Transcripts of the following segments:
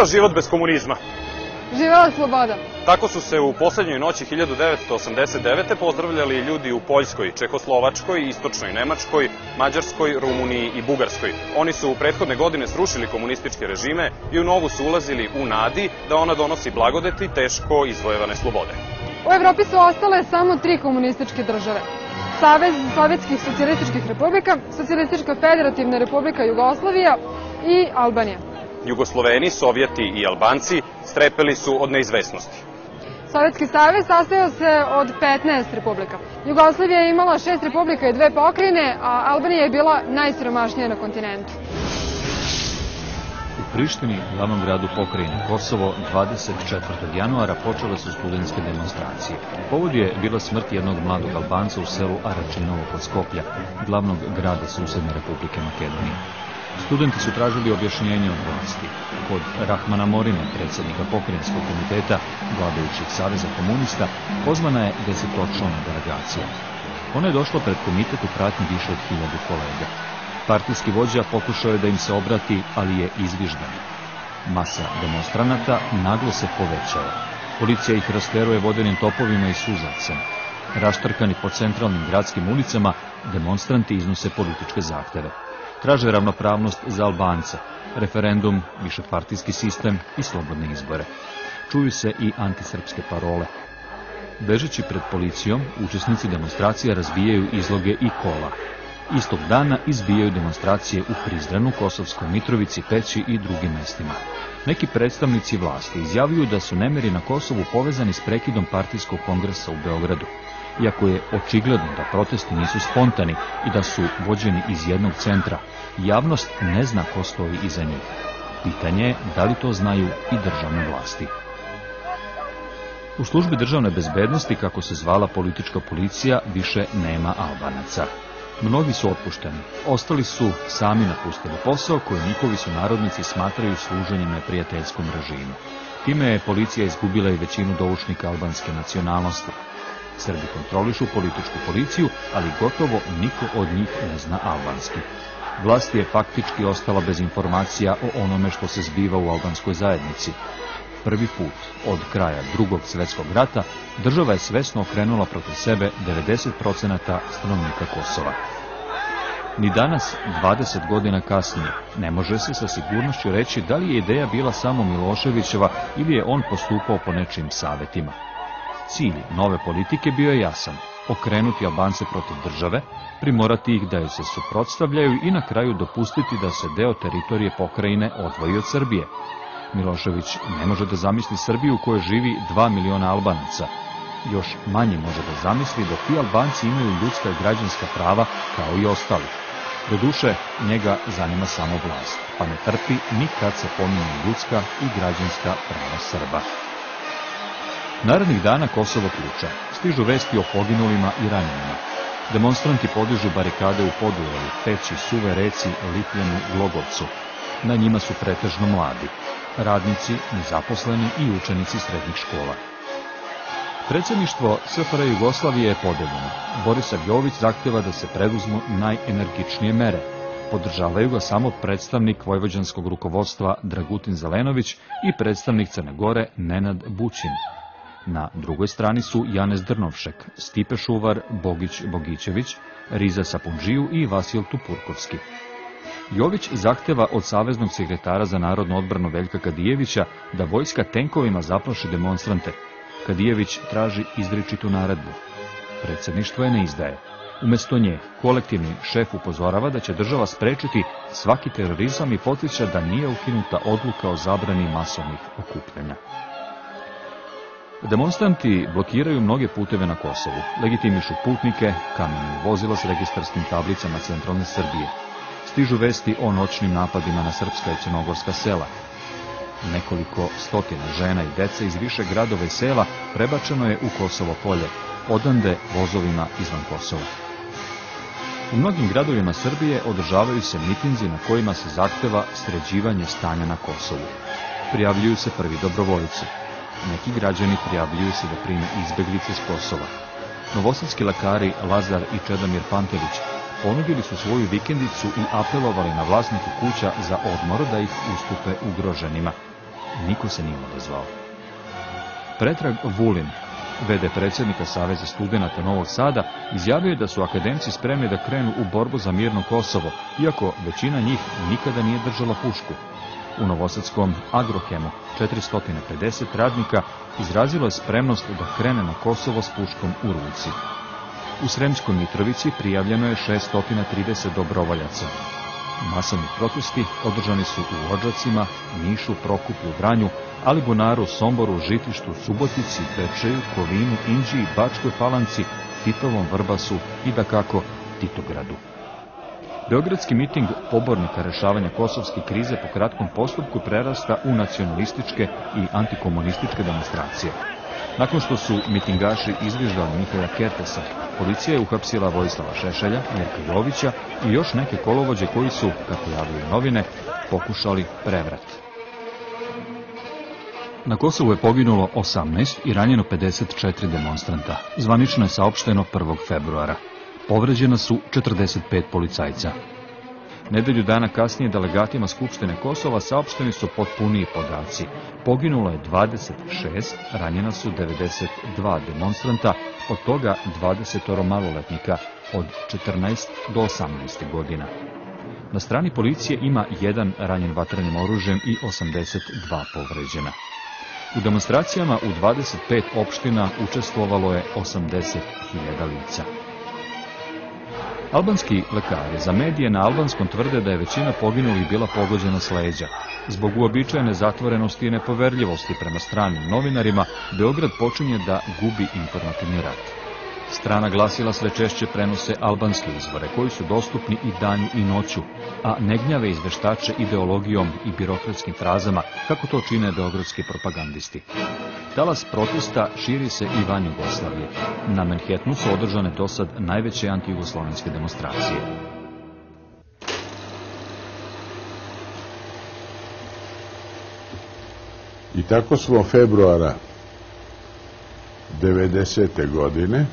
Živeo život bez komunizma! Živela sloboda! Tako su se u poslednjoj noći 1989. pozdravljali ljudi u Poljskoj, Čehoslovačkoj, Istočnoj Nemačkoj, Mađarskoj, Rumuniji i Bugarskoj. Oni su u prethodne godine srušili komunističke režime i u novu su ulazili u nadi da ona donosi blagodeti teško izvojevane slobode. U Evropi su ostale samo tri komunističke države. Savez Sovjetskih socijalističkih republika, Socijalistička federativna republika Jugoslavija i Albanija. Jugosloveni, Sovjeti i Albanci strepeli su od neizvesnosti. Sovjetski savez sastojao se od 15 republika. Jugoslavija je imala šest republika i dve pokrajine, a Albanija je bila najsiromašnija na kontinentu. U Prištini, glavnom gradu pokrajine Kosovo, 24. januara počele su studentske demonstracije. Povod je bila smrt jednog mladog Albanca u selu Aračinovo kod Skoplja, glavnog grada susedne Republike Makedonije. Studenti su tražili objašnjenje od vlasti. Kod Rahmana Morine, predsjednika pokrenjskog komiteta vladajućih Saveza komunista, pozvana je desetočlana delegacija. Ona je došla pred komitet u pratnji više od hiljadu kolega. Partijski vođa pokušao je da im se obrati, ali je izviždan. Masa demonstranata naglo se povećava. Policija ih rasteruje vodenim topovima i suzacem. Raštrkani po centralnim gradskim ulicama, demonstranti iznose političke zahteve traže ravnopravnost za Albance, referendum, višepartijski sistem i slobodne izbore. Čuju se i antisrpske parole. Bežeći pred policijom, učesnici demonstracija razbijaju izloge i kola. Istog dana izbijaju demonstracije u Prizrenu, Kosovskoj Mitrovici, Peći i drugim mestima. Neki predstavnici vlasti izjavljuju da su nemeri na Kosovu povezani s prekidom partijskog kongresa u Beogradu iako je očigledno da protesti nisu spontani i da su vođeni iz jednog centra, javnost ne zna ko stoji iza njih. Pitanje je da li to znaju i državne vlasti. U službi državne bezbednosti, kako se zvala politička policija, više nema Albanaca. Mnogi su otpušteni, ostali su sami napustili posao koji njihovi su narodnici smatraju služenjem neprijateljskom režimu. Time je policija izgubila i većinu doušnika albanske nacionalnosti. Srbi kontrolišu političku policiju, ali gotovo niko od njih ne zna albanski. Vlast je faktički ostala bez informacija o onome što se zbiva u albanskoj zajednici. Prvi put od kraja drugog svjetskog rata država je svesno okrenula protiv sebe 90% stanovnika Kosova. Ni danas, 20 godina kasnije, ne može se sa sigurnošću reći da li je ideja bila samo Miloševićeva ili je on postupao po nečim savjetima. Cilj nove politike bio je jasan, okrenuti Albance protiv države, primorati ih da joj se suprotstavljaju i na kraju dopustiti da se deo teritorije pokrajine odvoji od Srbije. Milošević ne može da zamisli Srbiju u kojoj živi 2 miliona Albanaca. Još manje može da zamisli da ti Albanci imaju ljudska i građanska prava kao i ostali. Doduše, njega zanima samo vlast, pa ne trpi nikad se pominju ljudska i građanska prava Srba. Narednih dana Kosovo ključa. Stižu vesti o poginulima i ranjenima. Demonstranti podižu barikade u Podujevi, Peći, Suve reci, Lipljanu, Glogovcu. Na njima su pretežno mladi. Radnici, nezaposleni i učenici srednjih škola. Predsjedništvo SFR Jugoslavije je podeljeno. Borisa Jović zahteva da se preduzmu najenergičnije mere. Podržavaju ga samo predstavnik vojvođanskog rukovodstva Dragutin Zelenović i predstavnik Crne Gore Nenad Bućin. Na drugoj strani su Janez Drnovšek, Stipe Šuvar, Bogić Bogićević, Riza Sapunđiju i Vasil Tupurkovski. Jović zahteva od Saveznog sekretara za narodnu odbranu Veljka Kadijevića da vojska tenkovima zaplaši demonstrante. Kadijević traži izričitu naredbu. Predsjedništvo je ne izdaje. Umesto nje, kolektivni šef upozorava da će država sprečiti svaki terorizam i potiče da nije ukinuta odluka o zabrani masovnih okupljanja. Demonstranti blokiraju mnoge puteve na Kosovu, legitimišu putnike, kamenju vozila s registarskim tablicama centralne Srbije. Stižu vesti o noćnim napadima na srpska i crnogorska sela. Nekoliko stotina žena i dece iz više gradova i sela prebačeno je u Kosovo polje, odande vozovima izvan Kosova. U mnogim gradovima Srbije održavaju se mitinzi na kojima se zahteva sređivanje stanja na Kosovu. Prijavljuju se prvi dobrovoljci. Neki građani prijavljuju se da prime izbeglice s Kosova. Novosadski lekari Lazar i Čedomir Pantević ponudili su svoju vikendicu i apelovali na vlasnike kuća za odmor da ih ustupe ugroženima. niko se nije odazvao. Pretrag Vulin, VD predsjednika Saveza studenta Novog Sada, izjavio je da su akademci spremni da krenu u borbu za mirno Kosovo, iako većina njih nikada nije držala pušku. U Novosadskom Agrohemu 450 radnika izrazilo je spremnost da krene na Kosovo s puškom u ruci. U Sremskoj Mitrovici prijavljeno je 630 dobrovoljaca. Masovni protesti održani su u Odžacima, Nišu, Prokuplju, Vranju, Alibunaru, Somboru, Žitištu, Subotici, Bečeju, Kovinu, Inđiji, Bačkoj Palanci, Titovom Vrbasu i da kako Titogradu. Beogradski miting pobornika rešavanja kosovske krize po kratkom postupku prerasta u nacionalističke i antikomunističke demonstracije. Nakon što su mitingaši izviždali Mihaja Kertesa, policija je uhapsila Vojislava Šešelja, Mirka Jovića i još neke kolovođe koji su, kako javljaju novine, pokušali prevrat. Na Kosovu je poginulo 18 i ranjeno 54 demonstranta. Zvanično je saopšteno 1. februara. Povređena su 45 policajca. Nedelju dana kasnije delegatima Skupštine Kosova saopšteni su potpuniji podaci. Poginulo je 26, ranjena su 92 demonstranta, od toga 20 maloletnika od 14 do 18 godina. Na strani policije ima jedan ranjen vatrenim oružjem i 82 povređena. U demonstracijama u 25 opština učestvovalo je 80.000 lica. Albanski lekari za medije na albanskom tvrde da je većina poginulih bila pogođena s leđa. Zbog uobičajene zatvorenosti i nepoverljivosti prema stranim novinarima, Beograd počinje da gubi informativni rat. Strana glasila sve češće prenose albanske izvore, koji su dostupni i danju i noću, a ne gnjave izveštače ideologijom i birokratskim frazama, kako to čine beogradski propagandisti. Talas protesta širi se i van Jugoslavije. Na Manhattanu su održane do sad najveće antijugoslovenske demonstracije. I tako smo februara 90. godine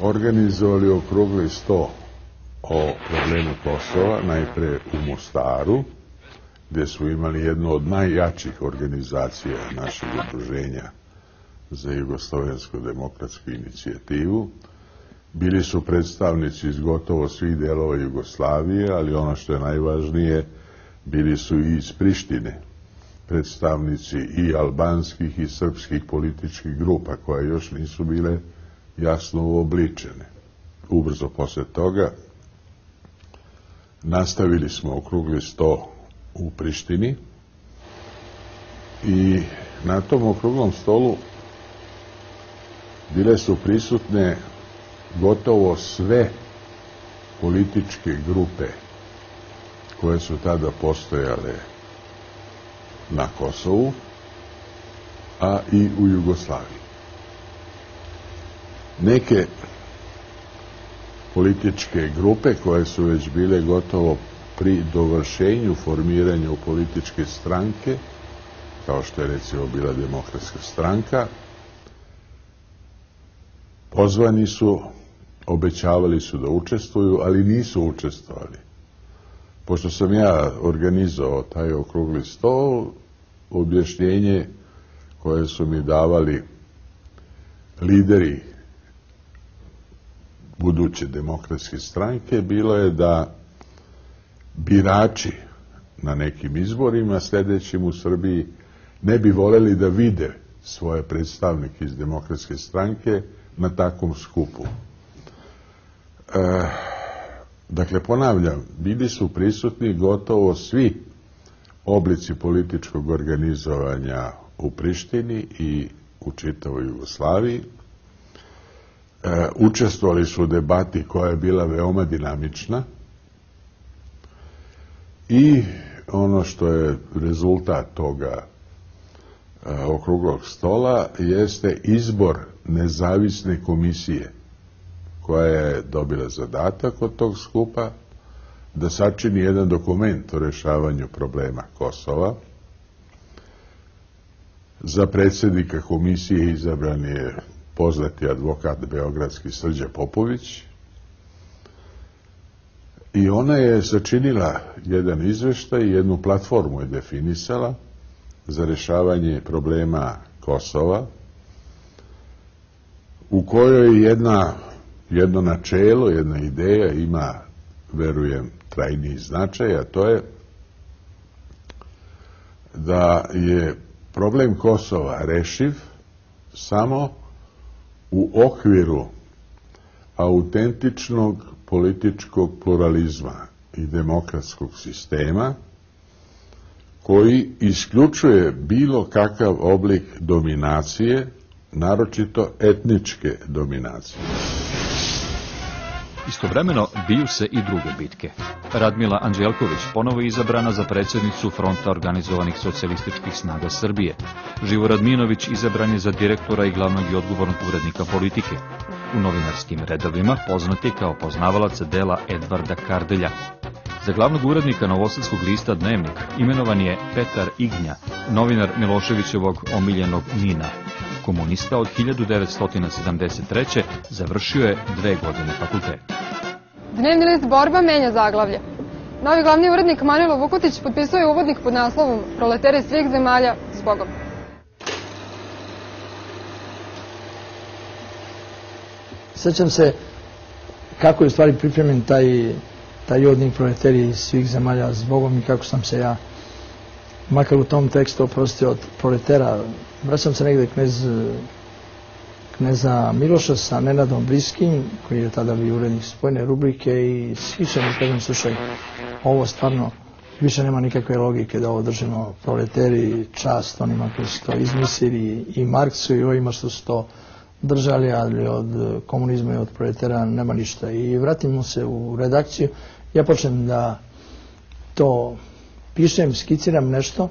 organizovali okrugli sto o problemu Kosova, najpre u Mostaru, gde smo imali jednu od najjačih organizacija našeg udruženja za Jugoslovensku demokratsku inicijativu. Bili su predstavnici iz gotovo svih delova Jugoslavije, ali ono što je najvažnije, bili su i iz Prištine, predstavnici i albanskih i srpskih političkih grupa, koje još nisu bile jasno uobličene. Ubrzo posle toga nastavili smo okrugli sto u Prištini i na tom okruglom stolu bile su prisutne gotovo sve političke grupe koje su tada postojale na Kosovu, a i u Jugoslaviji. Neke političke grupe koje su već bile gotovo pri dovršenju formiranju političke stranke, kao što je recimo bila demokratska stranka, pozvani su, obećavali su da učestvuju, ali nisu učestvovali. Pošto sam ja organizovao taj okrugli stol, objašnjenje koje su mi davali lideri buduće demokratske stranke bilo je da birači na nekim izborima sledećim u Srbiji ne bi voleli da vide svoje predstavnike iz demokratske stranke na takvom skupu. E, dakle, ponavljam, bili su prisutni gotovo svi oblici političkog organizovanja u Prištini i u čitavoj Jugoslaviji. E, učestvovali su u debati koja je bila veoma dinamična i ono što je rezultat toga e, okruglog stola jeste izbor nezavisne komisije koja je dobila zadatak od tog skupa da sačini jedan dokument o rešavanju problema Kosova. Za predsednika komisije izabran je poznati advokat Beogradski Srđa Popović. I ona je sačinila jedan izveštaj, jednu platformu je definisala za rešavanje problema Kosova, u kojoj jedna, jedno načelo, jedna ideja ima, verujem, trajni značaj, a to je da je problem Kosova rešiv samo u okviru autentičnog političkog pluralizma i demokratskog sistema koji isključuje bilo kakav oblik dominacije, naročito etničke dominacije. Istovremeno biju se i druge bitke. Radmila Anđelković ponovo je izabrana za predsjednicu fronta organizovanih socijalističkih snaga Srbije. Živo Radminović izabran je za direktora i glavnog i odgovornog urednika politike. U novinarskim redovima poznat je kao poznavalac dela Edvarda Kardelja. Za glavnog urednika Novosadskog lista Dnevnik imenovan je Petar Ignja, novinar Miloševićevog omiljenog Nina. Komunista od 1973. završio je dve godine fakulteta. Dnevni list Borba menja zaglavlje. Novi glavni urednik Manilo Vukutić potpisao je uvodnik pod naslovom Proleteri svih zemalja s Bogom. Sećam se kako je u stvari pripremljen taj, taj uvodnik proleteri svih zemalja s Bogom i kako sam se ja makar u tom tekstu oprostio od proletera. Vraćam se negde knez kneza Miloša sa Nenadom Briskim, koji je tada bio urednik spojne rubrike i svi se mi kažem, slušaj, ovo stvarno više nema nikakve logike da ovo držimo. Proleteri, čast onima koji su to izmislili i Marksu i ovima što su to držali, ali od komunizma i od proletera nema ništa. I vratimo se u redakciju, ja počnem da to pišem, skiciram nešto,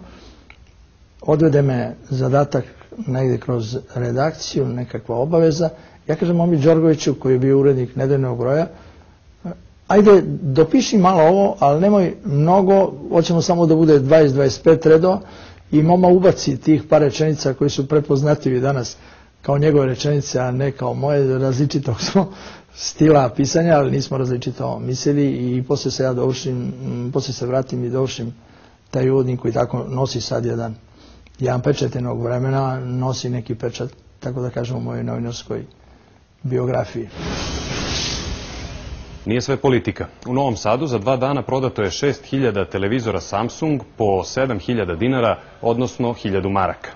odvede me zadatak negde kroz redakciju, nekakva obaveza. Ja kažem Omi Đorgoviću, koji je bio urednik nedeljnog broja, ajde, dopiši malo ovo, ali nemoj mnogo, hoćemo samo da bude 20-25 redova i moma ubaci tih par rečenica koji su prepoznatljivi danas kao njegove rečenice, a ne kao moje, različitog smo stila pisanja, ali nismo različito mislili i posle se ja dovršim, posle se vratim i dovršim taj uvodnik koji tako nosi sad jedan jedan pečat jednog vremena nosi neki pečat, tako da kažem, u mojoj novinarskoj biografiji. Nije sve politika. U Novom Sadu za dva dana prodato je 6000 televizora Samsung po 7000 dinara, odnosno 1000 maraka.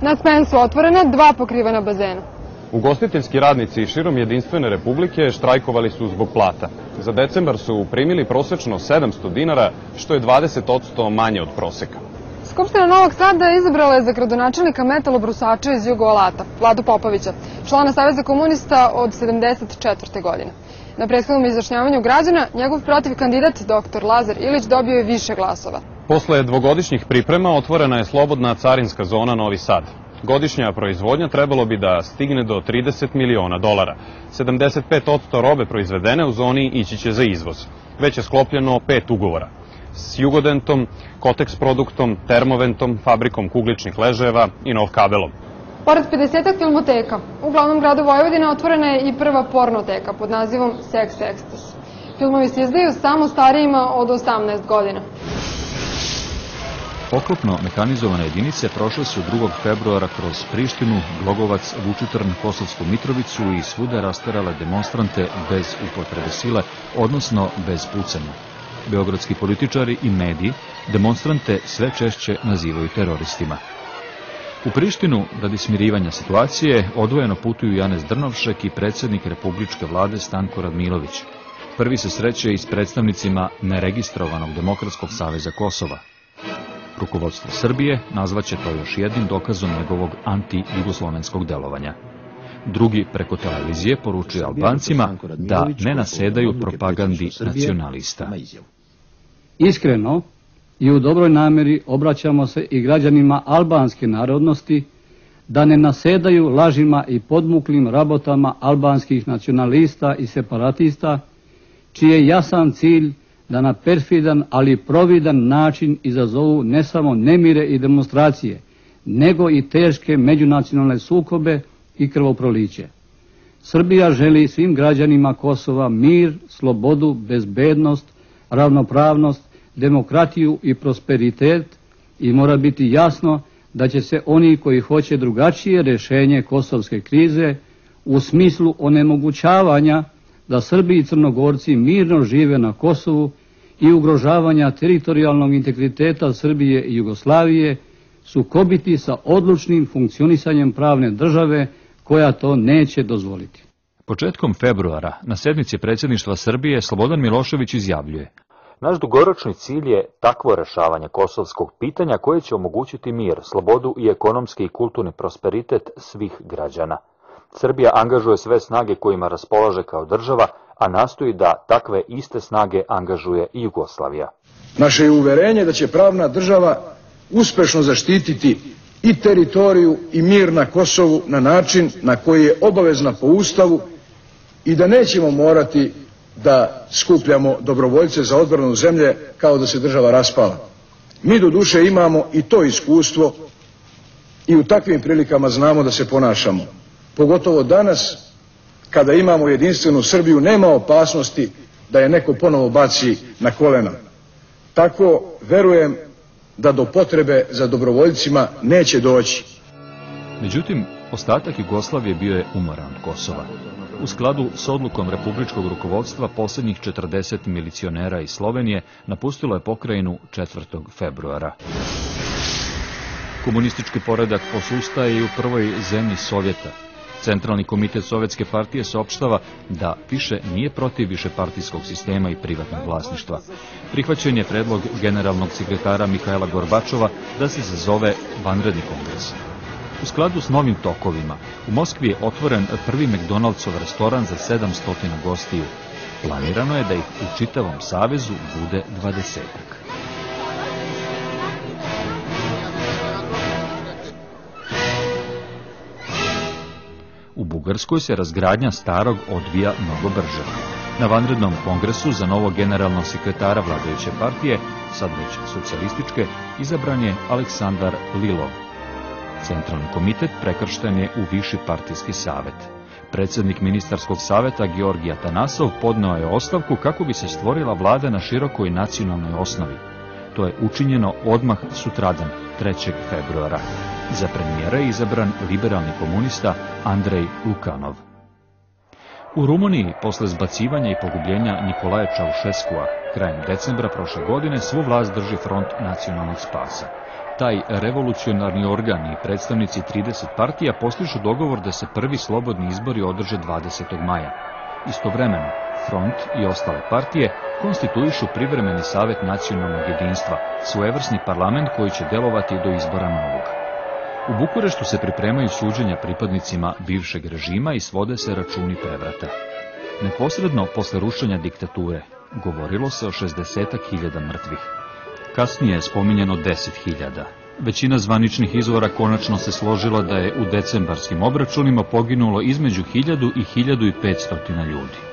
Na Spen su otvorena dva pokrivena bazena. Ugostiteljski radnici širom jedinstvene republike štrajkovali su zbog plata. Za decembar su primili prosečno 700 dinara, što je 20% manje od proseka. Skupština Novog Sada izabrala je za gradonačelnika metalobrusača iz Jugoalata, Vladu Popovića, člana Saveza komunista od 74. godine. Na prethodnom izrašnjavanju građana, njegov protiv kandidat, dr. Lazar Ilić, dobio je više glasova. Posle dvogodišnjih priprema otvorena je slobodna carinska zona Novi Sad. Godišnja proizvodnja trebalo bi da stigne do 30 miliona dolara. 75% robe proizvedene u zoni ići će za izvoz. Već je sklopljeno pet ugovora s Jugodentom, Kotex produktom, Termoventom, fabrikom kugličnih leževa i Nov kabelom. Pored 50 filmoteka, u glavnom gradu Vojvodina otvorena je i prva pornoteka pod nazivom Sex Express. Filmovi se izdaju samo starijima od 18 godina. Oklopno mehanizovane jedinice prošle su 2. februara kroz Prištinu, Glogovac, Vučitrn, Kosovsku Mitrovicu i svuda rastarale demonstrante bez upotrebe sile, odnosno bez pucanja. Beogradski političari i mediji demonstrante sve češće nazivaju teroristima. U Prištinu, radi smirivanja situacije, odvojeno putuju Janez Drnovšek i predsjednik Republičke vlade Stanko Radmilović. Prvi se sreće i s predstavnicima neregistrovanog Demokratskog saveza Kosova. Rukovodstvo Srbije nazvaće to još jednim dokazom njegovog anti-jugoslovenskog delovanja. Drugi preko televizije poručuje Albancima da ne nasedaju propagandi nacionalista. Iskreno i u dobroj nameri obraćamo se i građanima albanske narodnosti da ne nasedaju lažima i podmuklim rabotama albanskih nacionalista i separatista, čiji je jasan cilj da na perfidan, ali providan način izazovu ne samo nemire i demonstracije, nego i teške međunacionalne sukobe i krvoproliće. Srbija želi svim građanima Kosova mir, slobodu, bezbednost, ravnopravnost, demokratiju i prosperitet i mora biti jasno da će se oni koji hoće drugačije rješenje kosovske krize u smislu onemogućavanja da Srbi i Crnogorci mirno žive na Kosovu i ugrožavanja teritorijalnog integriteta Srbije i Jugoslavije sukobiti sa odlučnim funkcionisanjem pravne države koja to neće dozvoliti. Početkom februara na sednici predsjedništva Srbije Slobodan Milošević izjavljuje Naš dugoročni cilj je takvo rešavanje kosovskog pitanja koje će omogućiti mir, slobodu i ekonomski i kulturni prosperitet svih građana. Srbija angažuje sve snage kojima raspolaže kao država, a nastoji da takve iste snage angažuje i Jugoslavija. Naše je uverenje da će pravna država uspešno zaštititi i teritoriju i mir na Kosovu na način na koji je obavezna po Ustavu i da nećemo morati da skupljamo dobrovoljce za odbranu zemlje kao da se država raspala. Mi do duše imamo i to iskustvo i u takvim prilikama znamo da se ponašamo. Pogotovo danas kada imamo jedinstvenu Srbiju nema opasnosti da je neko ponovo baci na kolena. Tako verujem da do potrebe za dobrovoljcima neće doći. Međutim, ostatak Jugoslavije bio je umoran Kosova. U skladu s odlukom republičkog rukovodstva posljednjih 40 milicionera iz Slovenije napustilo je pokrajinu 4. februara. Komunistički poredak posustaje i u prvoj zemlji Sovjeta. Centralni komitet Sovjetske partije saopštava da više nije protiv višepartijskog sistema i privatnog vlasništva. Prihvaćen je predlog generalnog sekretara Mihajla Gorbačova da se zazove vanredni kongres. U skladu s novim tokovima, u Moskvi je otvoren prvi McDonald'sov restoran za 700 gostiju. Planirano je da ih u čitavom savezu bude dvadesetak. Bugarskoj se razgradnja starog odvija mnogo brže. Na vanrednom kongresu za novog generalnog sekretara vladajuće partije, sad već socijalističke, izabran je Aleksandar Lilov. Centralni komitet prekršten je u viši partijski savet. Predsjednik ministarskog saveta Georgija Tanasov podneo je ostavku kako bi se stvorila vlada na širokoj nacionalnoj osnovi. To je učinjeno odmah sutradan, 3. februara. Za premijera je izabran liberalni komunista Andrej Lukanov. U Rumuniji, posle zbacivanja i pogubljenja Nikolaja Čaušeskua, krajem decembra prošle godine, svu vlast drži front nacionalnog spasa. Taj revolucionarni organ i predstavnici 30 partija postižu dogovor da se prvi slobodni izbori održe 20. maja. Istovremeno, Front i ostale partije konstituišu privremeni savet nacionalnog jedinstva, svojevrsni parlament koji će delovati do izbora novog. U Bukureštu se pripremaju suđenja pripadnicima bivšeg režima i svode se računi prevrata. Neposredno posle rušenja diktature govorilo se o 60.000 mrtvih. Kasnije je spominjeno 10.000. Većina zvaničnih izvora konačno se složila da je u decembarskim obračunima poginulo između 1000 i 1500 ljudi.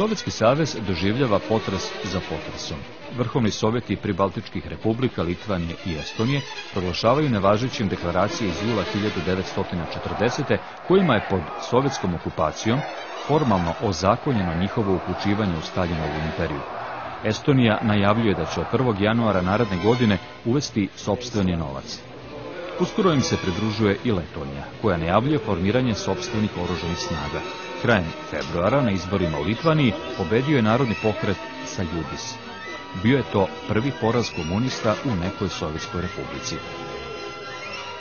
Sovjetski savez doživljava potres za potresom. Vrhovni sovjeti pribaltičkih republika Litvanije i Estonije proglašavaju nevažećim deklaracije iz jula 1940. kojima je pod sovjetskom okupacijom formalno ozakonjeno njihovo uključivanje u Staljinovu imperiju. Estonija najavljuje da će od 1. januara naredne godine uvesti sobstveni novac. Uskoro im se pridružuje i Letonija, koja najavljuje formiranje sobstvenih oružanih snaga. Krajem februara na izborima u Litvaniji pobedio je narodni pokret Saljudis. Bio je to prvi poraz komunista u nekoj Sovjetskoj republici.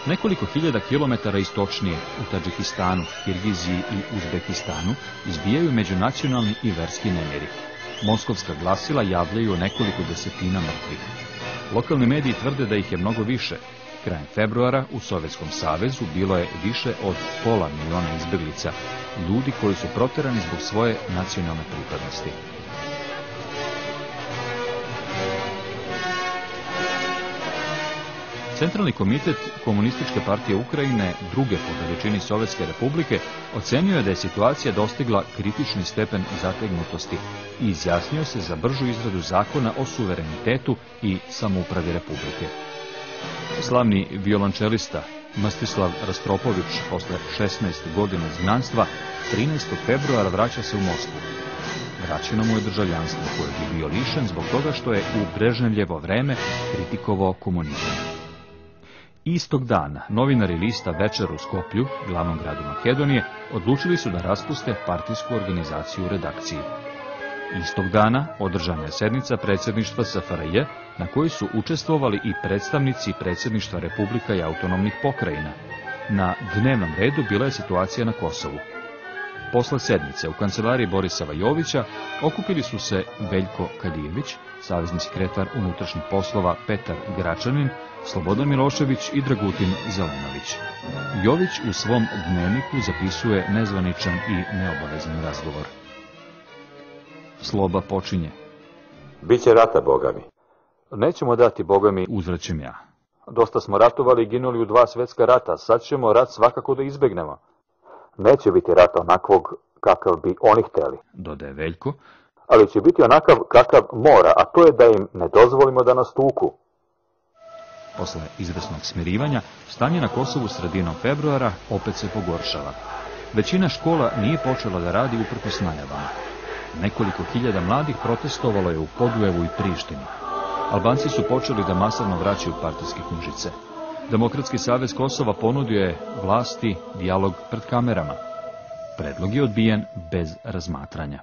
Nekoliko hiljada kilometara istočnije u Tadžikistanu, Kirgiziji i Uzbekistanu izbijaju međunacionalni i verski nemiri. Moskovska glasila javljaju nekoliko desetina mrtvih. Lokalni mediji tvrde da ih je mnogo više. Krajem februara u Sovjetskom savezu bilo je više od pola miliona izbjeglica, ljudi koji su proterani zbog svoje nacionalne pripadnosti. Centralni komitet Komunističke partije Ukrajine, druge po veličini Sovjetske republike, ocenio je da je situacija dostigla kritični stepen zategnutosti i izjasnio se za bržu izradu zakona o suverenitetu i samoupravi republike. Slavni violončelista Mstislav Rastropović posle 16 godina izgnanstva 13. februara vraća se u Moskvu. vraćeno mu je državljanstvo koje bi bio lišen zbog toga što je u Brežnevljevo vreme kritikovao komunizam. Istog dana novinari lista Večer u Skoplju, glavnom gradu Makedonije, odlučili su da raspuste partijsku organizaciju u redakciji. Istog dana održana je sednica predsjedništva SFRJ na kojoj su učestvovali i predstavnici predsjedništva Republika i autonomnih pokrajina. Na dnevnom redu bila je situacija na Kosovu. Posle sednice u kancelariji Borisa Vajovića okupili su se Veljko Kadijević, savezni sekretar unutrašnjih poslova Petar Gračanin, Slobodan Milošević i Dragutin Zelenović. Jović u svom dnevniku zapisuje nezvaničan i neobavezan razgovor. Sloba počinje. Biće rata, boga mi. Nećemo dati, boga mi, Uzvraćem ja. dosta smo ratovali i ginuli u dva svetska rata, sad ćemo rat svakako da izbegnemo. Neće biti rata onakvog kakav bi oni hteli, Dodaje Veljko, ali će biti onakav kakav mora, a to je da im ne dozvolimo da nas tuku. Posle izvesnog smirivanja, stanje na Kosovu sredinom februara opet se pogoršava. Većina škola nije počela da radi uprkos najavama. Nekoliko hiljada mladih protestovalo je u Podujevu i Prištini. Albanci su počeli da masovno vraćaju partijske knjižice. Demokratski savez Kosova ponudio je vlasti dijalog pred kamerama. Predlog je odbijen bez razmatranja.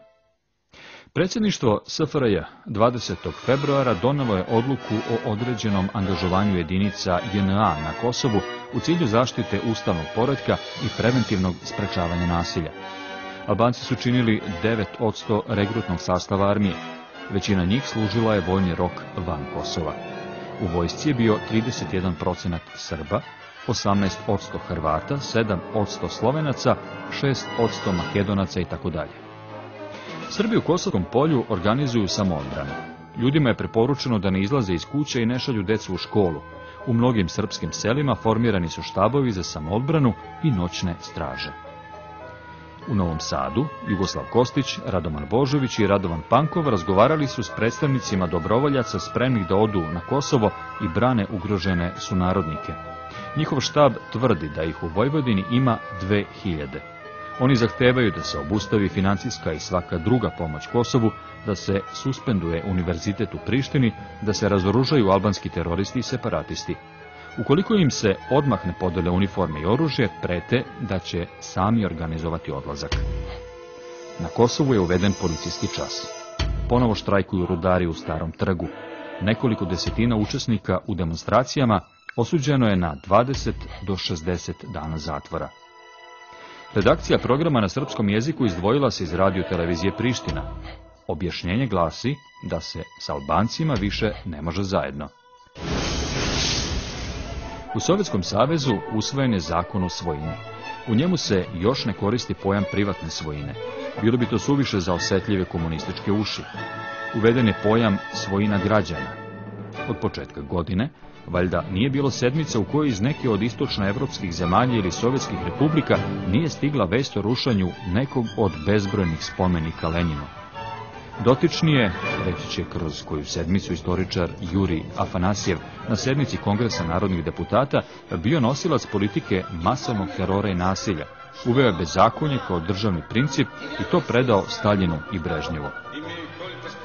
Predsjedništvo SFRJ 20. februara donelo je odluku o određenom angažovanju jedinica JNA na Kosovu u cilju zaštite ustavnog poredka i preventivnog sprečavanja nasilja. Albanci su činili 9% regrutnog sastava armije. Većina njih služila je vojni rok van Kosova. U vojsci je bio 31% Srba, 18% Hrvata, 7% Slovenaca, 6% Makedonaca itd. Srbi u Kosovskom polju organizuju samoodbranu. Ljudima je preporučeno da ne izlaze iz kuće i ne šalju decu u školu. U mnogim srpskim selima formirani su štabovi za samoodbranu i noćne straže. U Novom Sadu, Jugoslav Kostić, Radoman Božović i Radovan Pankov razgovarali su s predstavnicima dobrovoljaca spremnih da odu na Kosovo i brane ugrožene sunarodnike. Njihov štab tvrdi da ih u Vojvodini ima 2000. Oni zahtevaju da se obustavi financijska i svaka druga pomoć Kosovu, da se suspenduje univerzitet u Prištini, da se razoružaju albanski teroristi i separatisti. Ukoliko im se odmah ne podele uniforme i oružje, prete da će sami organizovati odlazak. Na Kosovu je uveden policijski čas. Ponovo štrajkuju rudari u starom trgu. Nekoliko desetina učesnika u demonstracijama osuđeno je na 20 do 60 dana zatvora. Redakcija programa na srpskom jeziku izdvojila se iz radio televizije Priština. Objašnjenje glasi da se s Albancima više ne može zajedno. U Sovjetskom savezu usvojen je zakon o svojini. U njemu se još ne koristi pojam privatne svojine. Bilo bi to suviše za osetljive komunističke uši. Uveden je pojam svojina građana. Od početka godine, valjda nije bilo sedmica u kojoj iz neke od istočnoevropskih zemalja ili sovjetskih republika nije stigla vest o rušanju nekog od bezbrojnih spomenika Leninu. Dotični je, reći će kroz koju sedmicu istoričar Juri Afanasjev na sednici Kongresa narodnih deputata, bio nosilac politike masovnog terora i nasilja. Uveo je bezakonje kao državni princip i to predao Staljinu i Brežnjevu.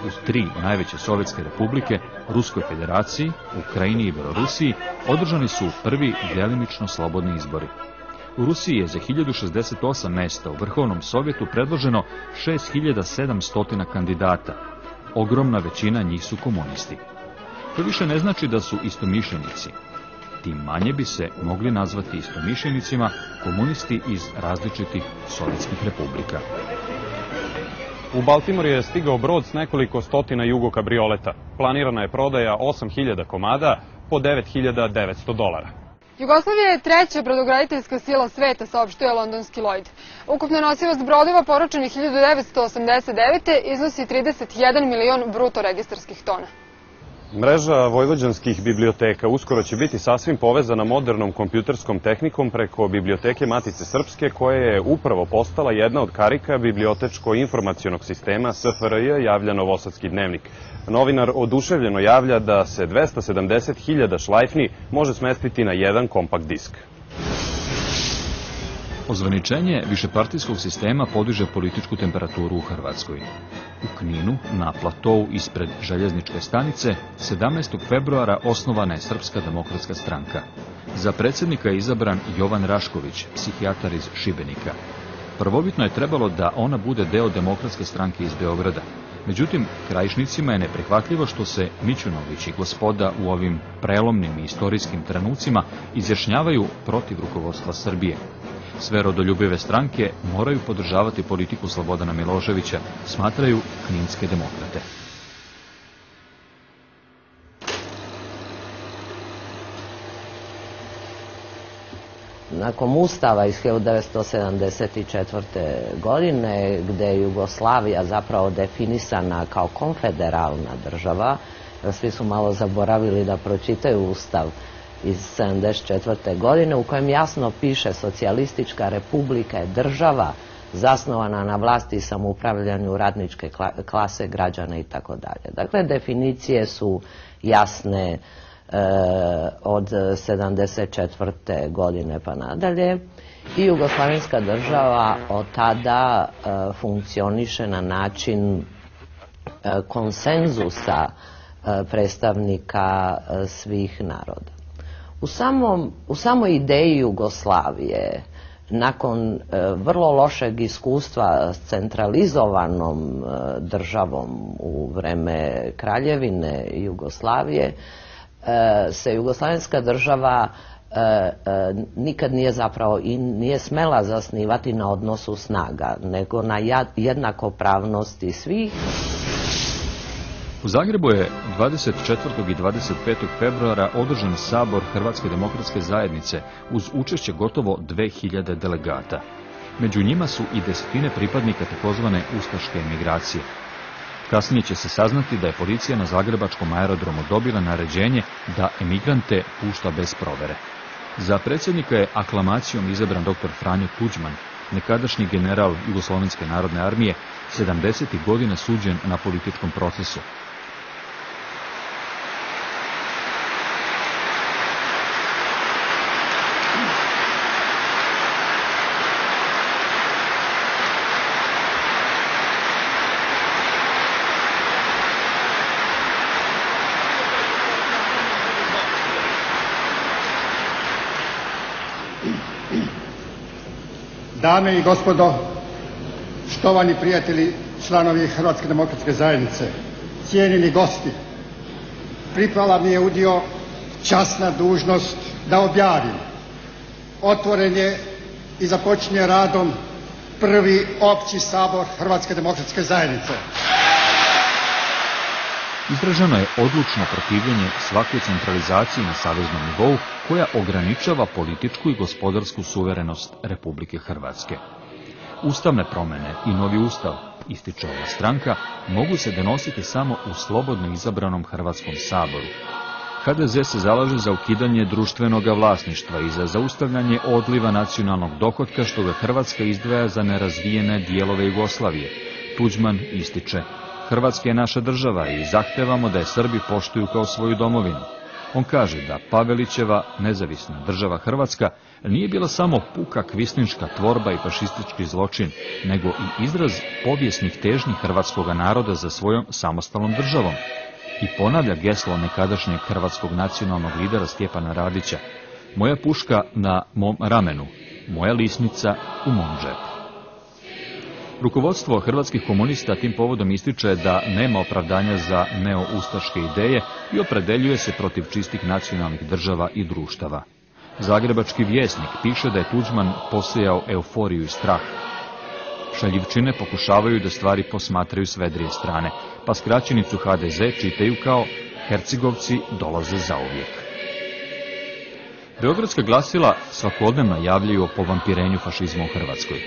U tri najveće sovjetske republike, Ruskoj federaciji, Ukrajini i Belorusiji, održani su prvi delimično slobodni izbori. U Rusiji je za 1068 mesta u Vrhovnom sovjetu predloženo 6700 kandidata. Ogromna većina njih su komunisti. To više ne znači da su istomišljenici. Tim manje bi se mogli nazvati istomišljenicima komunisti iz različitih sovjetskih republika. U Baltimore je stigao brod s nekoliko stotina jugo kabrioleta. Planirana je prodaja 8000 komada po 9900 dolara. Jugoslavija je treća brodograditeljska sila sveta, saopštuje londonski Lloyd. Ukupna nosivost brodova poručenih 1989. iznosi 31 milion bruto registarskih tona. Mreža vojvođanskih biblioteka uskoro će biti sasvim povezana modernom kompjuterskom tehnikom preko biblioteke Matice Srpske, koja je upravo postala jedna od karika bibliotečko-informacionog sistema SFRJ, javlja Novosadski dnevnik. Novinar oduševljeno javlja da se 270.000 šlajfni može smestiti na jedan kompakt disk. Ozvaničenje višepartijskog sistema podiže političku temperaturu u Hrvatskoj. U Kninu, na platovu ispred željezničke stanice, 17. februara osnovana je Srpska demokratska stranka. Za predsjednika je izabran Jovan Rašković, psihijatar iz Šibenika. Prvobitno je trebalo da ona bude deo demokratske stranke iz Beograda. Međutim, krajišnicima je neprihvatljivo što se Mićunović i gospoda u ovim prelomnim i istorijskim trenucima izjašnjavaju protiv rukovodstva Srbije. Sve rodoljubive stranke moraju podržavati politiku Slobodana Miloševića, smatraju kninske demokrate. nakon Ustava iz 1974. godine, gde je Jugoslavija zapravo definisana kao konfederalna država, svi su malo zaboravili da pročitaju Ustav iz 1974. godine, u kojem jasno piše socijalistička republika je država zasnovana na vlasti i samoupravljanju radničke klase građana i tako dalje. Dakle, definicije su jasne, od 74. godine pa nadalje i Jugoslavenska država od tada e, funkcioniše na način e, konsenzusa e, predstavnika svih naroda. U, samom, u samoj ideji Jugoslavije nakon vrlo lošeg iskustva s centralizovanom državom u vreme kraljevine Jugoslavije E, se jugoslavenska država e, e, nikad nije zapravo i nije smela zasnivati na odnosu snaga, nego na jednakopravnosti svih. U Zagrebu je 24. i 25. februara održan sabor Hrvatske demokratske zajednice uz učešće gotovo 2000 delegata. Među njima su i desetine pripadnika takozvane ustaške emigracije. Kasnije će se saznati da je policija na Zagrebačkom aerodromu dobila naređenje da emigrante pušta bez provere. Za predsjednika je aklamacijom izabran dr. Franjo Tuđman, nekadašnji general Jugoslovenske narodne armije, 70. godina suđen na političkom procesu. Dame i gospodo, štovani prijatelji, članovi Hrvatske demokratske zajednice, cijenjeni gosti, pripala mi je udio časna dužnost da objavim. Otvoren je i započinje radom prvi opći sabor Hrvatske demokratske zajednice. Izraženo je odlučno protivljenje svakoj centralizaciji na saveznom nivou koja ograničava političku i gospodarsku suverenost Republike Hrvatske. Ustavne promene i novi ustav, ističe ova stranka, mogu se donositi samo u slobodno izabranom Hrvatskom saboru. HDZ se zalaže za ukidanje društvenog vlasništva i za zaustavljanje odliva nacionalnog dohotka što ga Hrvatska izdvaja za nerazvijene dijelove Jugoslavije. Tuđman ističe Hrvatska je naša država i zahtevamo da je Srbi poštuju kao svoju domovinu. On kaže da Pavelićeva nezavisna država Hrvatska nije bila samo puka kvisnička tvorba i fašistički zločin, nego i izraz povijesnih težnji hrvatskog naroda za svojom samostalnom državom. I ponavlja geslo nekadašnjeg hrvatskog nacionalnog lidera Stjepana Radića. Moja puška na mom ramenu, moja lisnica u mom džepu. Rukovodstvo hrvatskih komunista tim povodom ističe da nema opravdanja za neoustaške ideje i opredeljuje se protiv čistih nacionalnih država i društava. Zagrebački vjesnik piše da je Tuđman posijao euforiju i strah. Šaljivčine pokušavaju da stvari posmatraju s vedrije strane, pa skraćenicu HDZ čitaju kao Hercegovci dolaze zauvijek. Beogradska glasila svakodnevno javljaju o povampirenju fašizma u Hrvatskoj.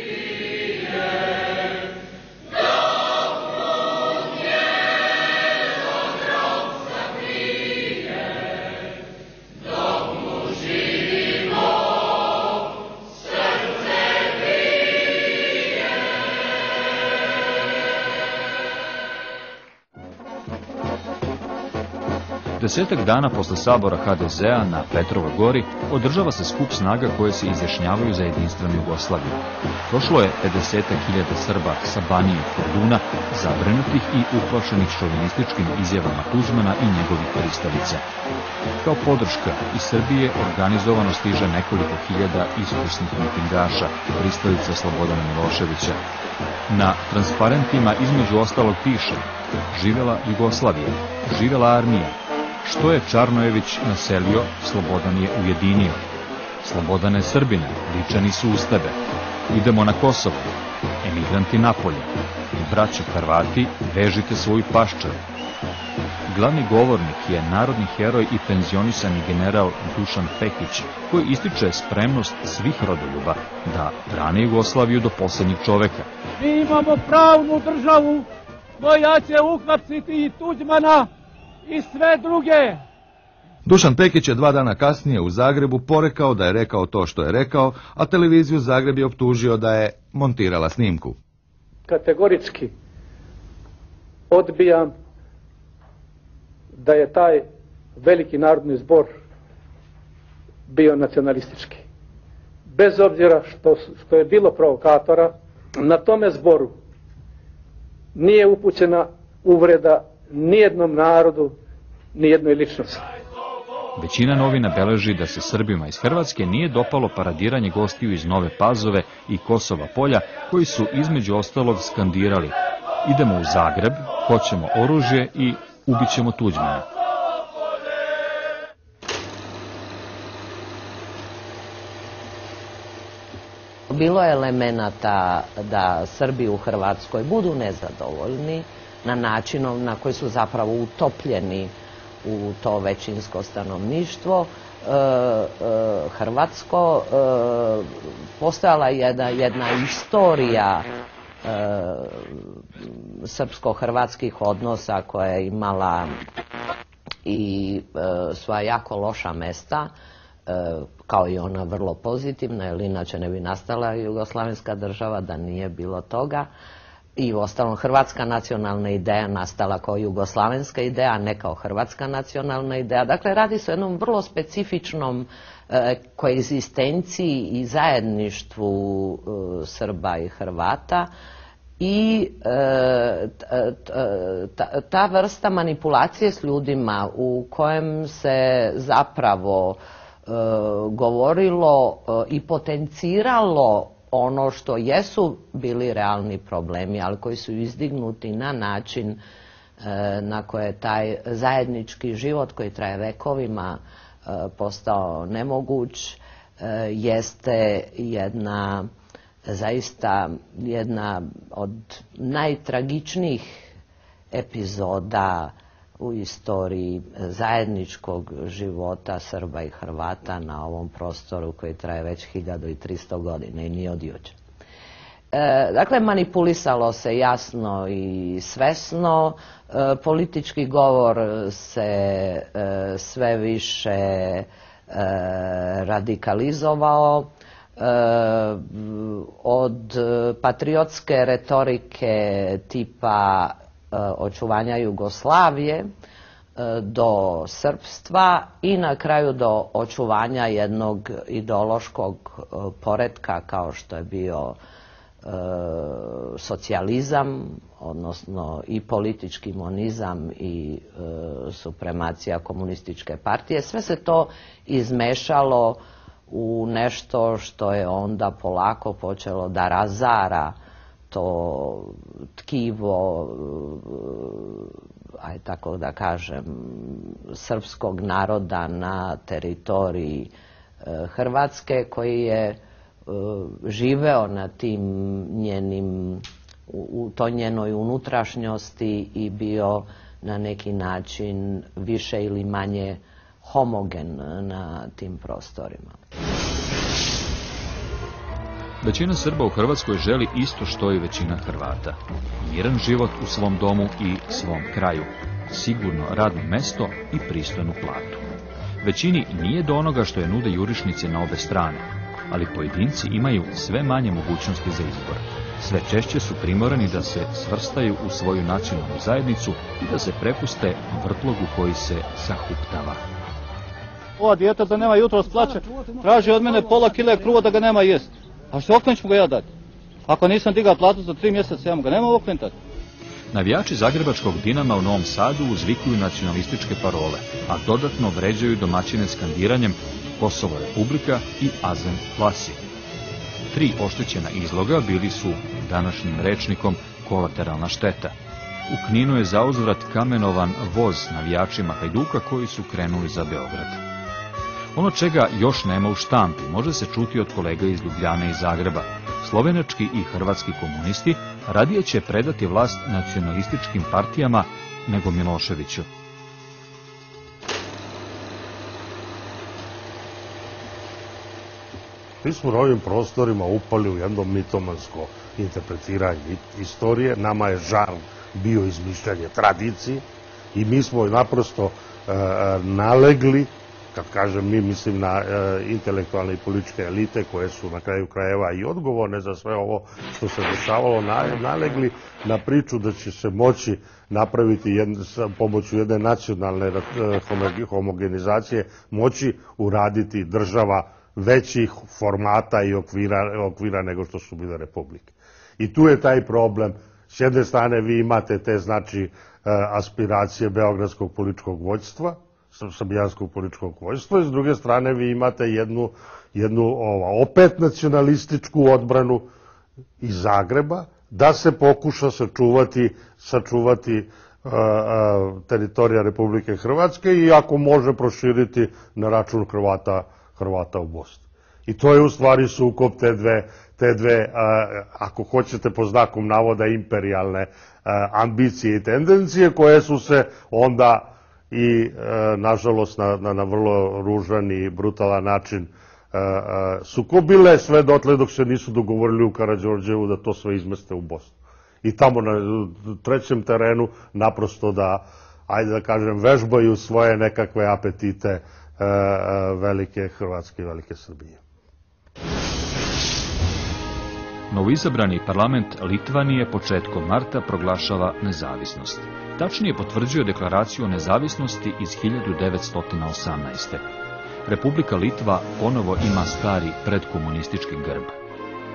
Desetak dana posle sabora HDZ-a na Petrovoj gori održava se skup snaga koje se izjašnjavaju za jedinstvenu Jugoslaviju. Prošlo je 50.000 Srba sa Banije i Korduna, zabrenutih i uplašenih šovinističkim izjavama Tuđmana i njegovih pristalica. Kao podrška iz Srbije organizovano stiže nekoliko hiljada iskusnih mitingaša, pristalica Slobodana Miloševića. Na transparentima između ostalog piše Živela Jugoslavija, živela armija, što je Čarnojević naselio, Slobodan je ujedinio. Slobodane Srbine, ličani su uz tebe. Idemo na Kosovo, emigranti napolje. I braće Hrvati, vežite svoju paščaru. Glavni govornik je narodni heroj i penzionisani general Dušan Pekić, koji ističe spremnost svih rodoljuba da brane Jugoslaviju do poslednjeg čoveka. Mi imamo pravnu državu koja će uhapsiti i Tuđmana i sve druge. Dušan Pekić je dva dana kasnije u Zagrebu porekao da je rekao to što je rekao, a televiziju Zagreb je optužio da je montirala snimku. Kategorički odbijam da je taj veliki narodni zbor bio nacionalistički. Bez obzira što, što je bilo provokatora, na tome zboru nije upućena uvreda nijednom narodu, nijednoj ličnosti. Većina novina beleži da se Srbima iz Hrvatske nije dopalo paradiranje gostiju iz Nove Pazove i Kosova polja, koji su između ostalog skandirali idemo u Zagreb, hoćemo oružje i ubićemo Tuđmana. Bilo je elemenata da Srbi u Hrvatskoj budu nezadovoljni na načinom na koji su zapravo utopljeni u to većinsko stanovništvo. E, e, Hrvatsko e, postojala je jedna, jedna istorija srpsko-hrvatskih odnosa koja je imala i svoja jako loša mesta kao i ona vrlo pozitivna, jer inače ne bi nastala jugoslavenska država da nije bilo toga. I u ostalom Hrvatska nacionalna ideja nastala kao jugoslavenska ideja, ne kao Hrvatska nacionalna ideja. Dakle, radi se o jednom vrlo specifičnom e, koegzistenciji i zajedništvu e, Srba i Hrvata i e, ta, ta vrsta manipulacije s ljudima u kojem se zapravo govorilo i potenciralo ono što jesu bili realni problemi, ali koji su izdignuti na način e, na koje taj zajednički život koji traje vekovima e, postao nemoguć, e, jeste jedna zaista jedna od najtragičnijih epizoda u istoriji zajedničkog života Srba i Hrvata na ovom prostoru koji traje već 1300 godina i nije od jučer. E, dakle, manipulisalo se jasno i svesno, e, politički govor se sve više radikalizovao, od patriotske retorike tipa očuvanja Jugoslavije e, do srpstva i na kraju do očuvanja jednog ideološkog e, poretka kao što je bio socijalizam, odnosno i politički monizam i supremacija komunističke partije. Sve se to izmešalo u nešto što je onda polako počelo da razara to tkivo, aj tako da kažem, srpskog naroda na teritoriji e, Hrvatske koji je e, živeo na tim njenim, u toj njenoj unutrašnjosti i bio na neki način više ili manje homogen na tim prostorima. Većina Srba u Hrvatskoj želi isto što i većina Hrvata. Miran život u svom domu i svom kraju, sigurno radno mesto i pristojnu platu. Većini nije do onoga što je nude jurišnice na obe strane, ali pojedinci imaju sve manje mogućnosti za izbor. sve češće su primorani da se svrstaju u svoju nacionalnu zajednicu i da se prepuste vrtlogu koji se zahuktava. Ova dijete da nema jutro splače, traži od mene pola kile kruva da ga nema jest. A što oklen ću ga ja dati? Ako nisam digao platu za tri mjeseca, ja mu ga nema oklen dati. Navijači Zagrebačkog Dinama u Novom Sadu uzvikuju nacionalističke parole, a dodatno vređaju domaćine skandiranjem Kosovo Republika i Azen Vlasi. Tri oštećena izloga bili su današnjim rečnikom kolateralna šteta. U Kninu je zauzvrat kamenovan voz navijačima Hajduka koji su krenuli za Beograd. Ono čega još nema u štampi može se čuti od kolega iz Ljubljane i Zagreba. Slovenački i hrvatski komunisti radije će predati vlast nacionalističkim partijama nego Miloševiću. Mi smo na ovim prostorima upali u jedno mitomansko interpretiranje istorije. Nama je žar bio izmišljanje tradicije i mi smo naprosto e, nalegli kad kažem mi mislim na e, intelektualne i političke elite koje su na kraju krajeva i odgovorne za sve ovo što se dešavalo, nalegli na priču da će se moći napraviti jedn, pomoću jedne nacionalne e, homogenizacije, moći uraditi država većih formata i okvira, okvira nego što su bile republike. I tu je taj problem. S jedne strane vi imate te znači e, aspiracije beogradskog političkog vođstva, srbijanskog političkog vojstva i s druge strane vi imate jednu, jednu ova, opet nacionalističku odbranu iz Zagreba da se pokuša sačuvati, sačuvati uh, uh, teritorija Republike Hrvatske i ako može proširiti na račun Hrvata, Hrvata u Bosni. I to je u stvari sukob te dve, te dve uh, ako hoćete po znakom navoda, imperialne ambicije i tendencije koje su se onda i e, nažalost na, na, na vrlo ružan i brutalan način e, e, sukobile sve dotle dok se nisu dogovorili u Karadžorđevu da to sve izmeste u Bosnu. I tamo na trećem terenu naprosto da, ajde da kažem, vežbaju svoje nekakve apetite velike Hrvatske i velike Srbije. Novoizabrani parlament Litvanije početkom marta proglašava nezavisnost. Tačnije potvrđuje deklaraciju o nezavisnosti iz 1918. Republika Litva ponovo ima stari predkomunistički grb.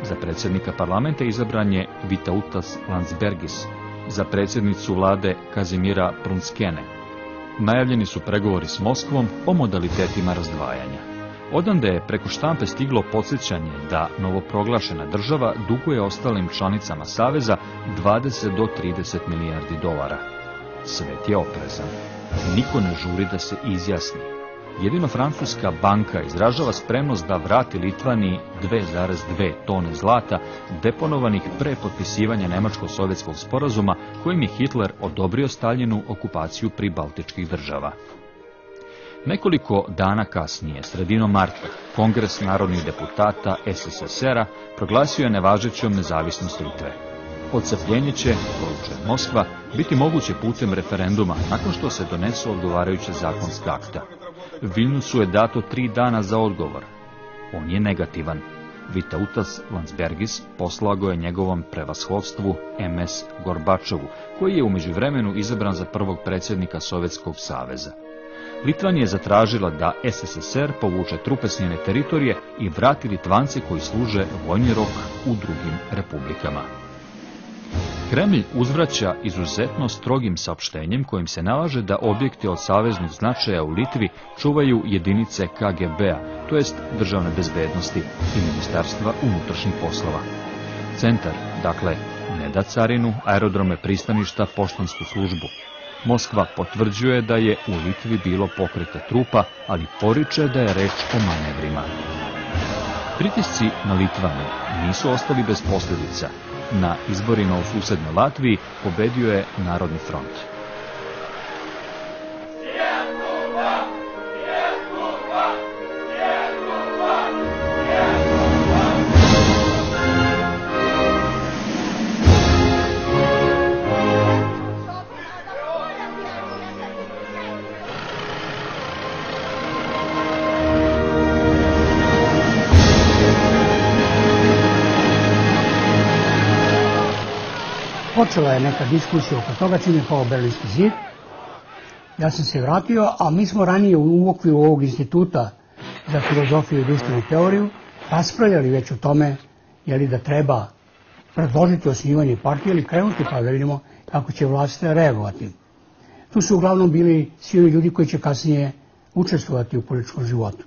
Za predsjednika parlamenta izabran je Vitautas Landsbergis, za predsjednicu vlade Kazimira Prunskene. Najavljeni su pregovori s Moskvom o modalitetima razdvajanja. Odande je preko štampe stiglo podsjećanje da novoproglašena država duguje ostalim članicama Saveza 20 do 30 milijardi dolara. Svet je oprezan. Niko ne žuri da se izjasni. Jedino francuska banka izražava spremnost da vrati Litvaniji 2,2 tone zlata deponovanih pre potpisivanja Nemačko-sovjetskog sporazuma kojim je Hitler odobrio Staljinu okupaciju pribaltičkih država. Nekoliko dana kasnije, sredinom marta, Kongres narodnih deputata SSSR-a proglasio je nevažećom nezavisnost Litve. Odcepljenje će, poručuje Moskva, biti moguće putem referenduma nakon što se donesu odgovarajuće zakonske akta. Vilnusu je dato tri dana za odgovor. On je negativan. Vitautas Landsbergis poslao go je njegovom prevashodstvu MS Gorbačovu, koji je umeđu vremenu izabran za prvog predsjednika Sovjetskog saveza. Litvanija je zatražila da SSSR povuče trupe s njene teritorije i vrati Litvance koji služe vojni rok u drugim republikama. Kremlj uzvraća izuzetno strogim saopštenjem kojim se nalaže da objekte od saveznog značaja u Litvi čuvaju jedinice KGB-a, to jest državne bezbednosti i ministarstva unutrašnjih poslova. Centar, dakle, ne da carinu, aerodrome, pristaništa, poštansku službu, Moskva potvrđuje da je u Litvi bilo pokreta trupa, ali poriče da je reč o manevrima. Pritisci na Litvanu nisu ostali bez posljedica. Na izborima u susednoj Latviji pobedio je Narodni front. Počela je neka diskusija oko toga čim je pao Berlinski zid. Ja sam se vratio, a mi smo ranije u okviru ovog instituta za filozofiju i društvenu teoriju raspravljali već o tome je li da treba predložiti osnivanje partije ili krenuti pa da vidimo kako će vlast reagovati. Tu su uglavnom bili svi ljudi koji će kasnije učestvovati u političkom životu.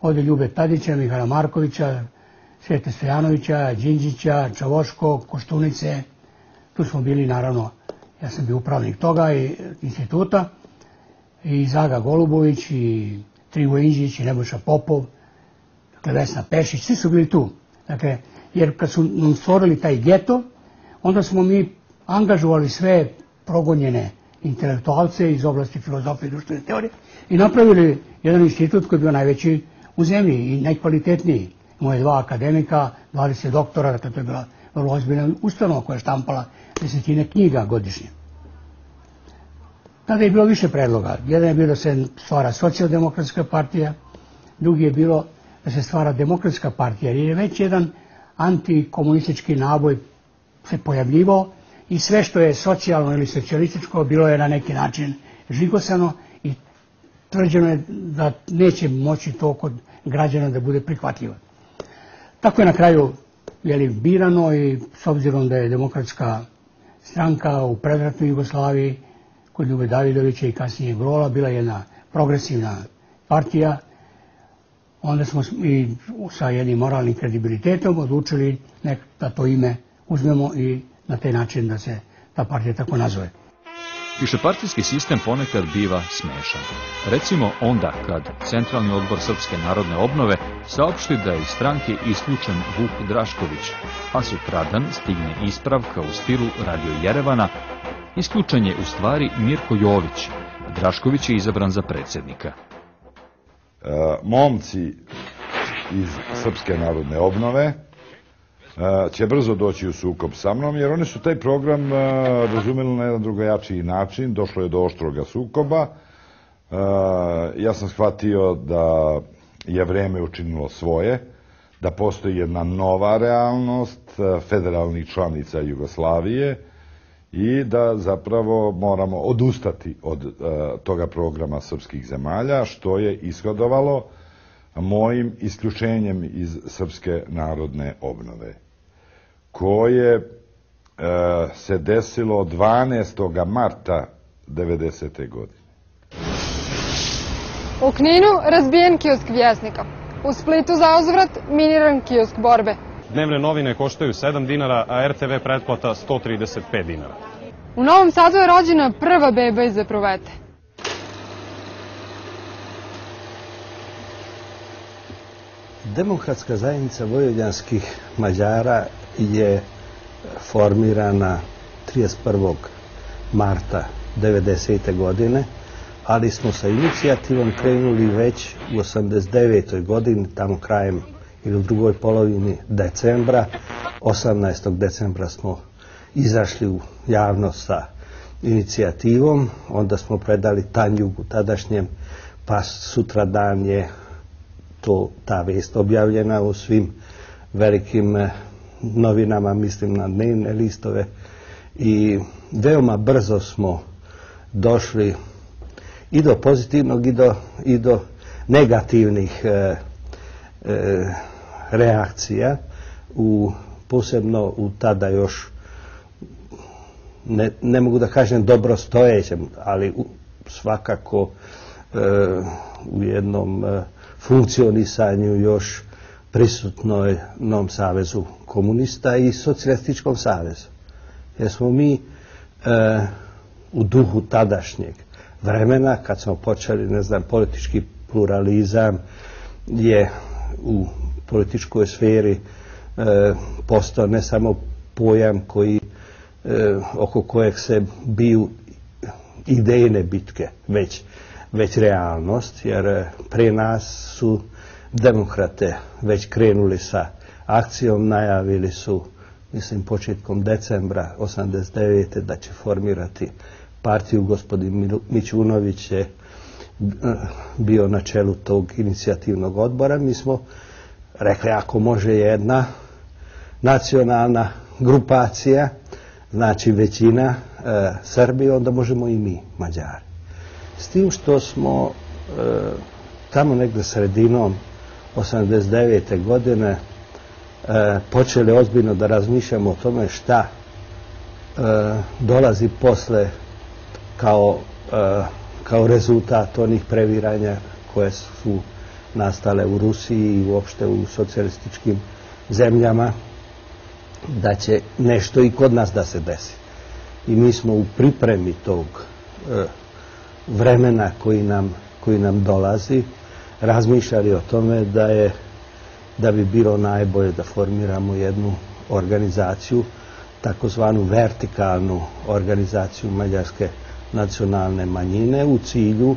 Ovde Ljube Tadića, Mihajla Markovića, Svete Stojanovića, Đinđića, Čavoško, Koštunice. Tu smo bili, naravno, ja sam bio upravnik toga i instituta, i Zaga Golubović, i Trivo Inđić, i Nebojša Popov, dakle Vesna Pešić, svi su bili tu. Dakle, jer kad su nam stvorili taj geto, onda smo mi angažovali sve progonjene intelektualce iz oblasti filozofije i društvene teorije i napravili jedan institut koji je bio najveći u zemlji i najkvalitetniji. Moje dva akademika, 20 doktora, dakle to je bila vrlo ozbiljna ustanova koja je štampala desetine knjiga godišnje. Tada je bilo više predloga. Jedan je bio da se stvara socijaldemokratska partija, drugi je bilo da se stvara demokratska partija, jer je već jedan antikomunistički naboj se pojavljivao i sve što je socijalno ili socijalističko bilo je na neki način žigosano i tvrđeno je da neće moći to kod građana da bude prihvatljivo. Tako je na kraju jeli, birano i s obzirom da je demokratska stranka u predratnoj Jugoslaviji kod Ljube Davidovića i kasnije Grola bila jedna progresivna partija, onda smo i sa jednim moralnim kredibilitetom odlučili nek da to ime uzmemo i na taj način da se ta partija tako nazove. Višepartijski sistem ponekad biva smešan. Recimo onda kad Centralni odbor Srpske narodne obnove saopšti da je iz stranke isključen Vuk Drašković, a sutradan stigne ispravka u stilu Radio Jerevana, isključen je u stvari Mirko Jović. Drašković je izabran za predsjednika. E, momci iz Srpske narodne obnove će brzo doći u sukob sa mnom, jer oni su taj program razumeli na jedan drugajačiji način, došlo je do oštroga sukoba. Ja sam shvatio da je vreme učinilo svoje, da postoji jedna nova realnost federalnih članica Jugoslavije i da zapravo moramo odustati od toga programa srpskih zemalja, što je ishodovalo mojim isključenjem iz Srpske narodne obnove, koje e, se desilo 12. marta 90. godine. U Kninu razbijen kiosk vjesnika. U Splitu za uzvrat miniran kiosk borbe. Dnevne novine koštaju 7 dinara, a RTV pretplata 135 dinara. U Novom Sadu je rođena prva beba iz Eprovete. Demokratska zajednica vojvođanskih Mađara je formirana 31. marta 90. godine, ali smo sa inicijativom krenuli već u 89. godini, tamo krajem ili u drugoj polovini decembra. 18. decembra smo izašli u javnost sa inicijativom, onda smo predali Tanjugu tadašnjem, pa sutradan je to, ta vest objavljena u svim velikim eh, novinama, mislim na dnevne listove. I veoma brzo smo došli i do pozitivnog i do, i do negativnih e, e, reakcija. U posebno u tada još ne, ne mogu da kažem dobro stojećem, ali u, svakako e, u jednom funkcionisanju još prisutnoj Novom savezu komunista i socijalističkom savezu. Jer smo mi e, u duhu tadašnjeg vremena, kad smo počeli, ne znam, politički pluralizam je u političkoj sferi e, postao ne samo pojam koji e, oko kojeg se biju idejne bitke, već, već realnost, jer pre nas su demokrate već krenuli sa akcijom, najavili su, mislim, početkom decembra 89. da će formirati partiju. Gospodin Mićunović je bio na čelu tog inicijativnog odbora. Mi smo rekli, ako može jedna nacionalna grupacija znači većina e, Srbi, onda možemo i mi, Mađari. S tim što smo e, tamo negde sredinom 89. godine e, počeli ozbiljno da razmišljamo o tome šta e, dolazi posle kao, e, kao rezultat onih previranja koje su nastale u Rusiji i uopšte u socijalističkim zemljama, da će nešto i kod nas da se desi. I mi smo u pripremi tog e, vremena koji nam, koji nam dolazi razmišljali o tome da je da bi bilo najbolje da formiramo jednu organizaciju, takozvanu vertikalnu organizaciju mađarske nacionalne manjine u cilju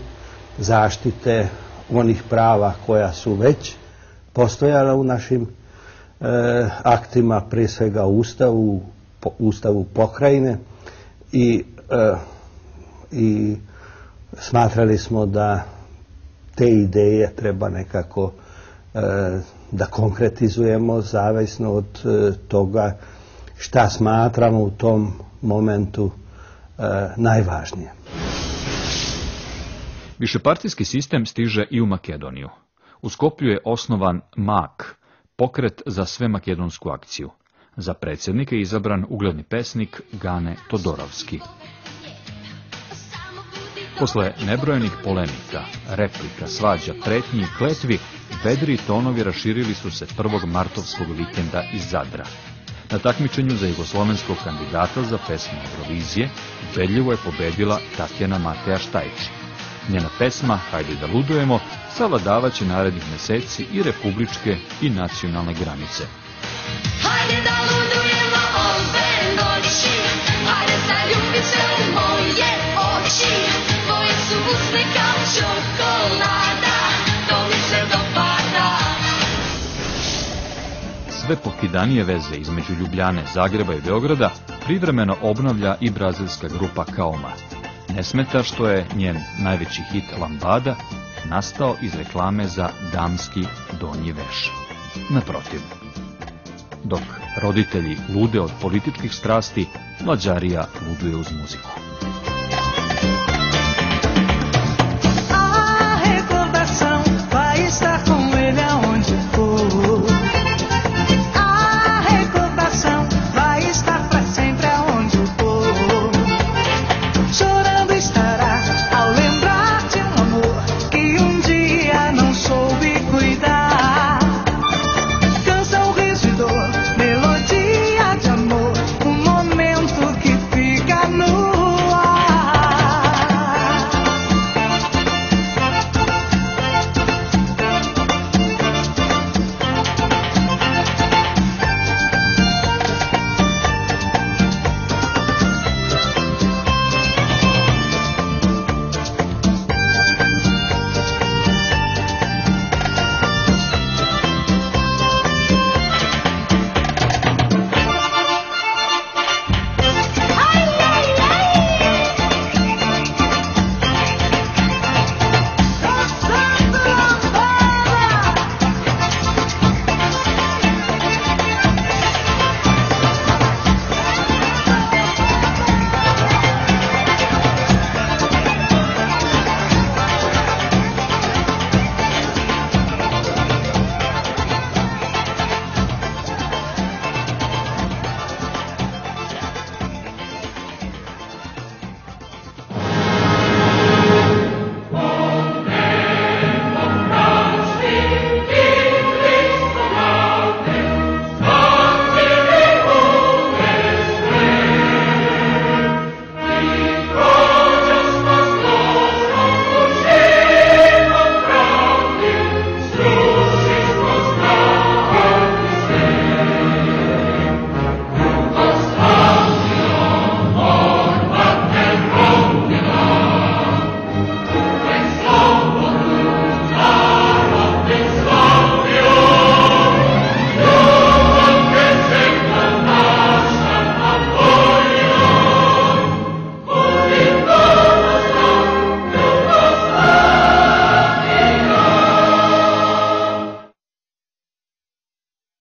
zaštite onih prava koja su već postojala u našim e, aktima, pre svega u Ustavu, po, Ustavu pokrajine i, e, i smatrali smo da te ideje treba nekako e, da konkretizujemo zavisno od e, toga šta smatramo u tom momentu e, najvažnije. Višepartijski sistem stiže i u Makedoniju. U Skoplju je osnovan MAK, pokret za sve makedonsku akciju. Za predsjednika je izabran ugledni pesnik Gane Todorovski. Posle nebrojenih polemika, replika, svađa, pretnji i kletvi, vedri tonovi raširili su se prvog martovskog vikenda iz Zadra. Na takmičenju za jugoslovenskog kandidata za pesmu Eurovizije ubedljivo je pobedila Tatjana Mateja Štajči. Njena pesma Hajde da ludujemo savladavaće narednih meseci i republičke i nacionalne granice. Hajde da ludujemo ove noći, hajde zaljubit se u moje oči, Sve pokidanije veze između Ljubljane, Zagreba i Beograda privremeno obnavlja i brazilska grupa Kaoma. Ne smeta što je njen najveći hit Lambada nastao iz reklame za damski donji veš. Naprotiv, dok roditelji lude od političkih strasti, mlađarija luduje uz muziku.